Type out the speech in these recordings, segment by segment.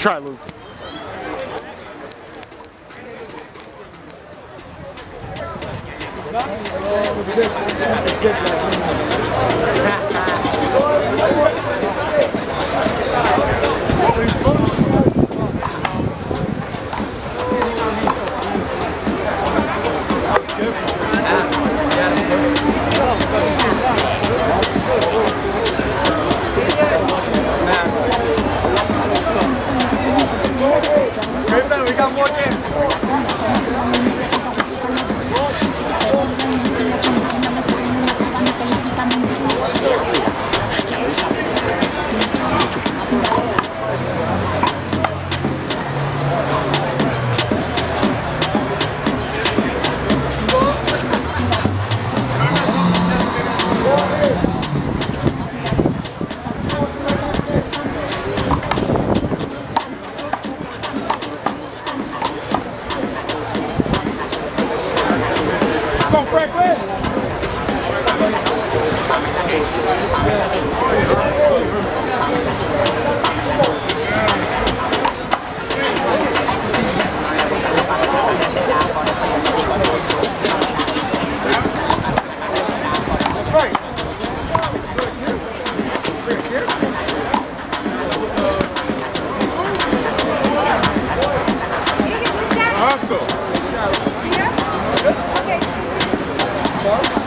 Try, Luke. we Come on, Franklin. It's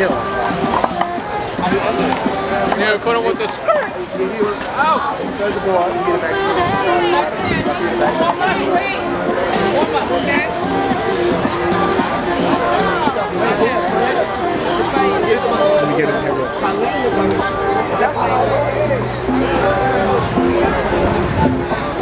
it's. Yeah, put him with the skirt. Out. He tries to go out and get it back. Let me get it here. Hey,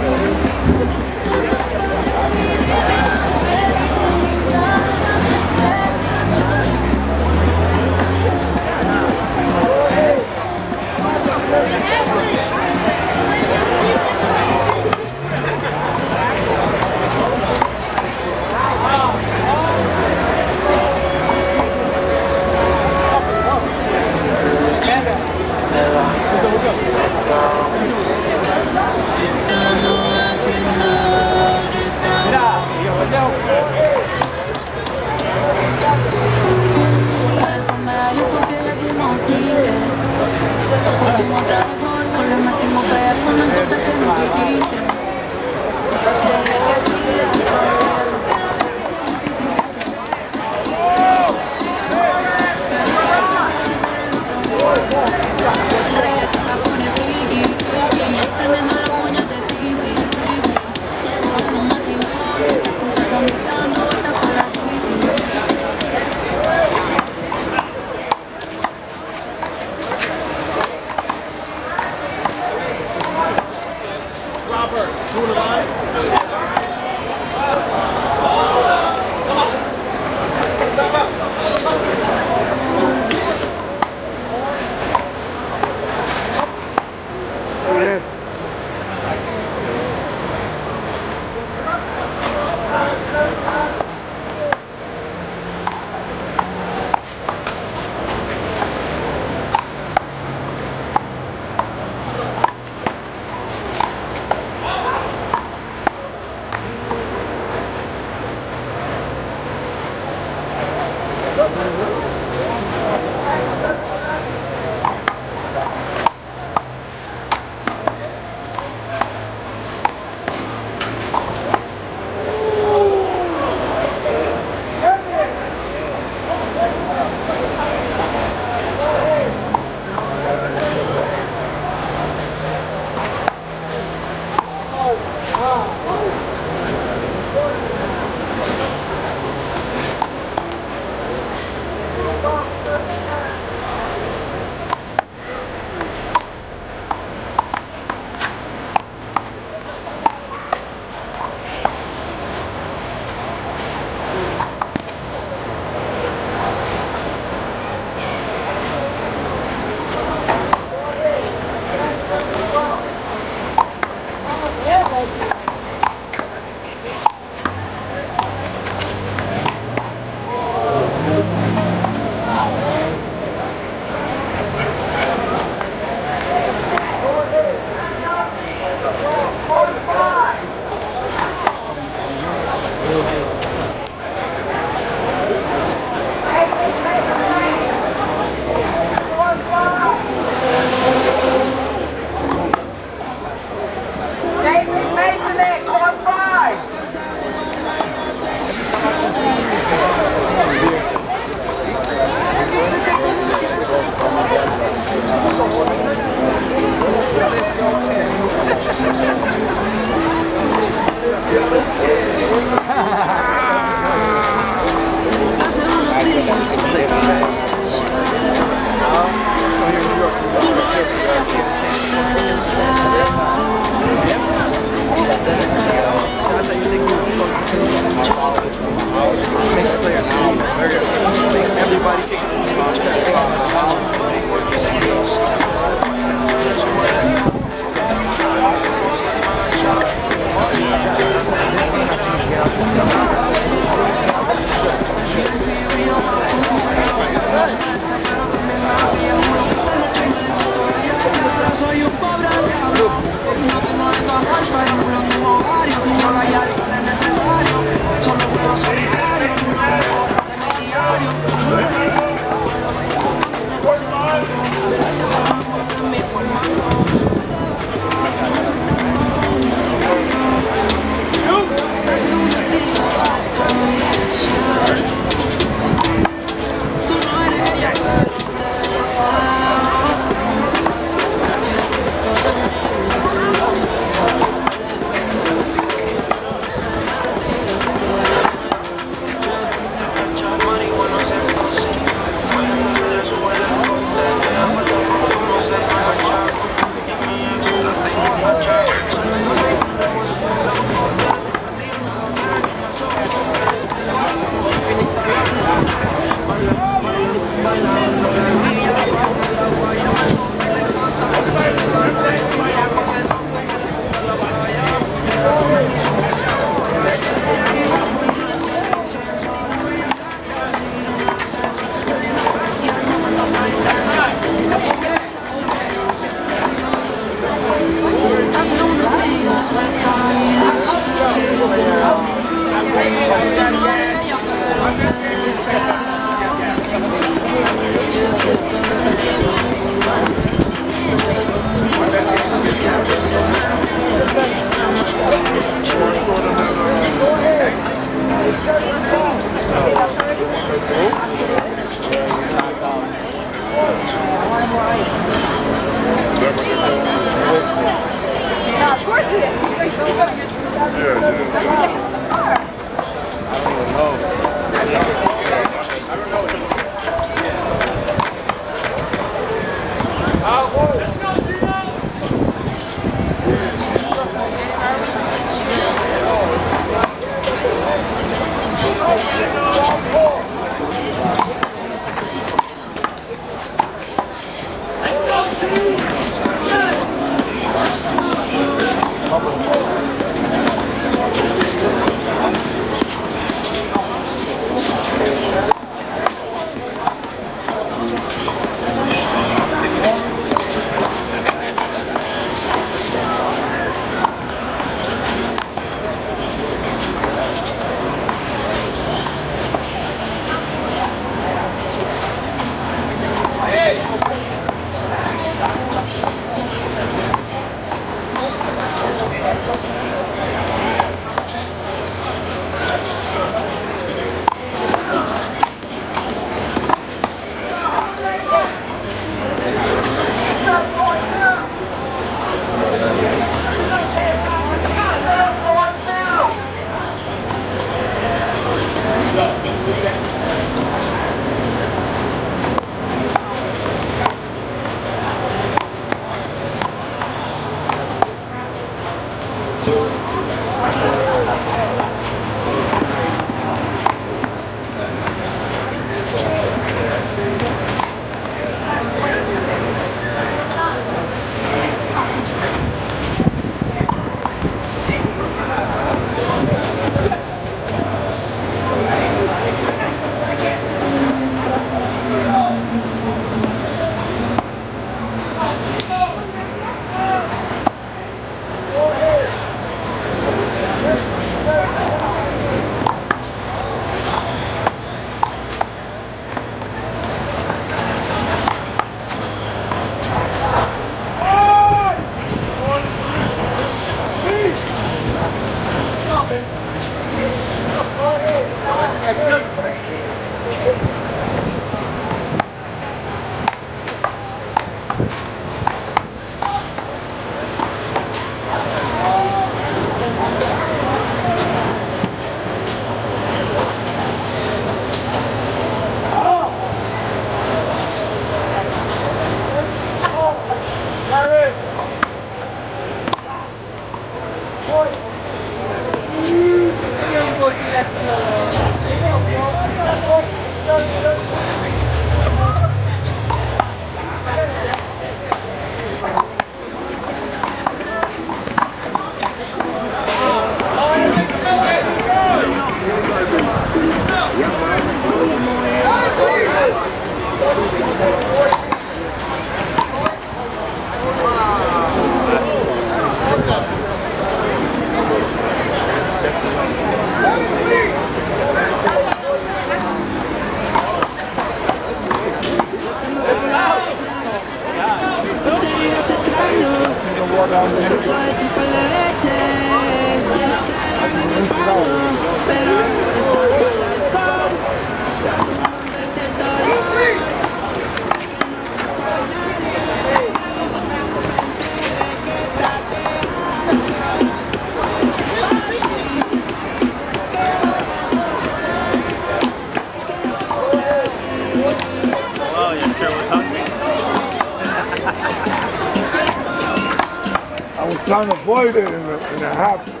trying to avoid it and, and it happened.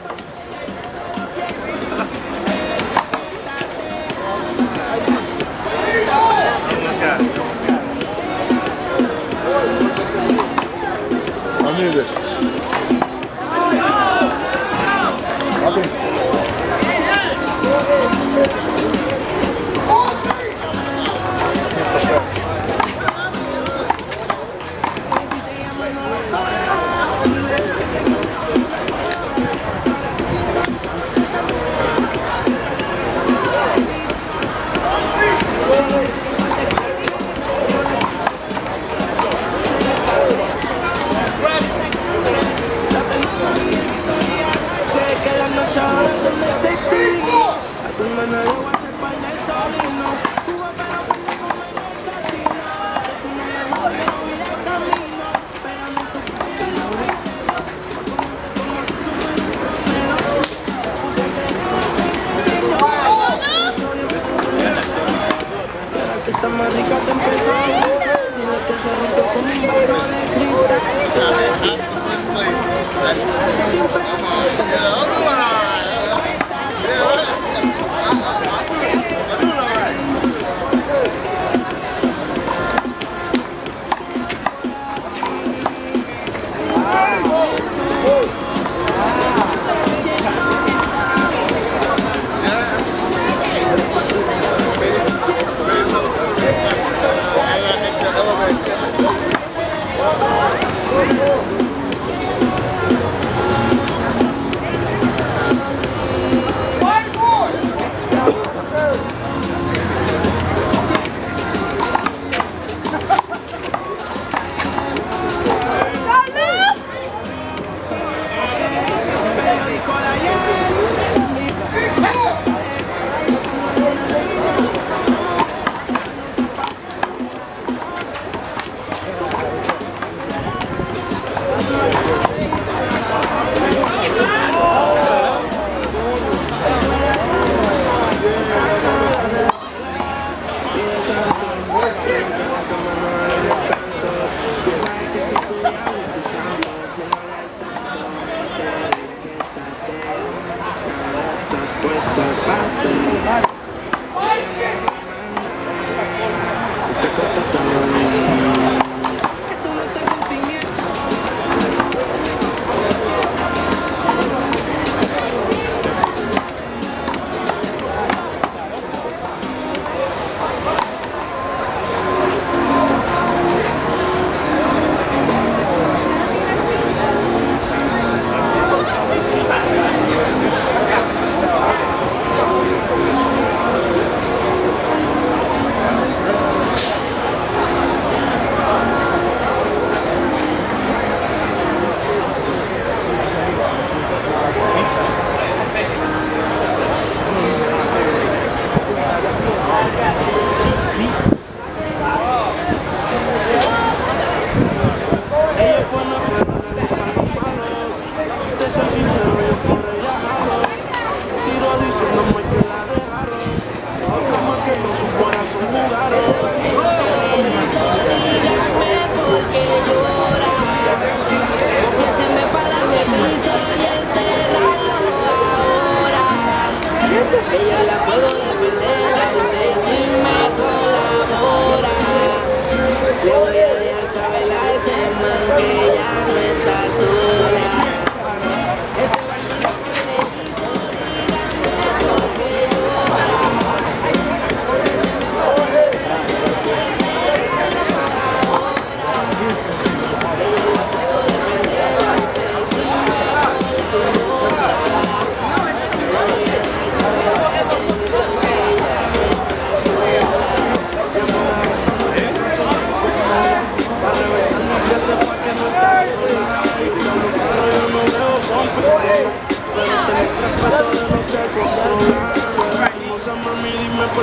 Thank you. porque ya no es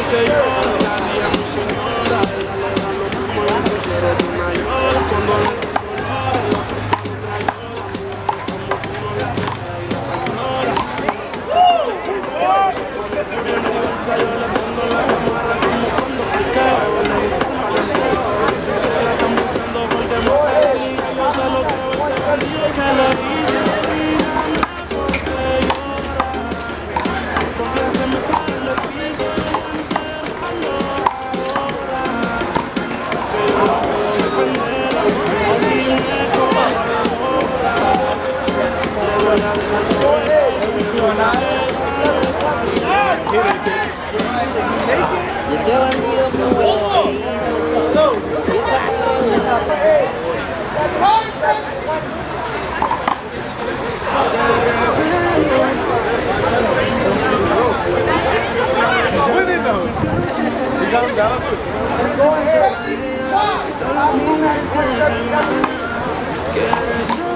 foi ganho. Bandido que huele Y esa